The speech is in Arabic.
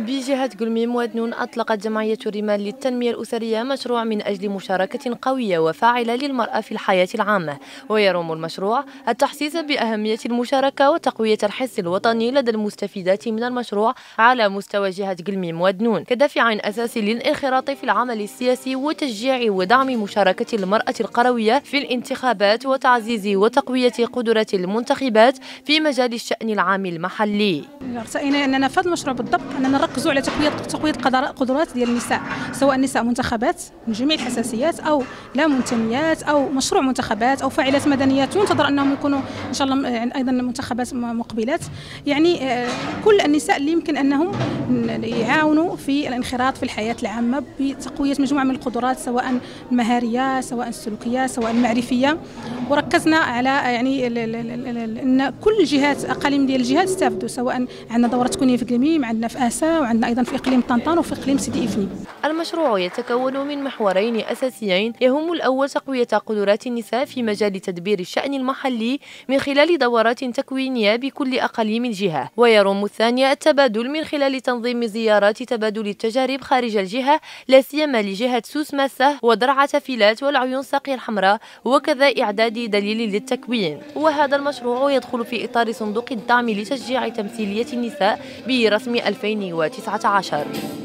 بجهة قلميم ودنون أطلقت جمعية الرمال للتنمية الأسرية مشروع من أجل مشاركة قوية وفاعلة للمرأة في الحياة العامة. ويروم المشروع التحسيس بأهمية المشاركة وتقوية الحس الوطني لدى المستفيدات من المشروع على مستوى جهة قلميم ودنون كدافع أساسي للانخراط في العمل السياسي وتشجيع ودعم مشاركة المرأة القروية في الانتخابات وتعزيز وتقوية قدرة المنتخبات في مجال الشأن العام المحلي. رأينا أننا في المشروع بالضبط أننا نركزوا على تقوية تقوية قدرات ديال النساء سواء نساء منتخبات من جميع الحساسيات أو لا منتميات أو مشروع منتخبات أو فاعلات مدنيات. تنتظر أنهم يكونوا إن شاء الله يعني أيضا منتخبات مقبلات. يعني آه، كل النساء اللي يمكن أنهم يعاونوا في الانخراط في الحياة العامة بتقوية مجموعة من القدرات سواء المهارية سواء السلوكية سواء المعرفية وركزنا على يعني أن كل الجهات أقاليم ديال الجهات استافدوا سواء عندنا دورة تكونية في قليميم عندنا في وعندنا أيضا في إقليم طنطان وفي إقليم سيدي إفني. المشروع يتكون من محورين أساسيين يهم الأول تقوية قدرات النساء في مجال تدبير الشأن المحلي من خلال دورات تكوينية بكل أقاليم الجهة ويروم الثاني التبادل من خلال تنظيم زيارات تبادل التجارب خارج الجهة لا سيما لجهة سوس ماسة ودرعة فيلات والعيون ساقية الحمراء وكذا إعداد دليل للتكوين. وهذا المشروع يدخل في إطار صندوق الدعم لتشجيع تمثيلية النساء برسم 2019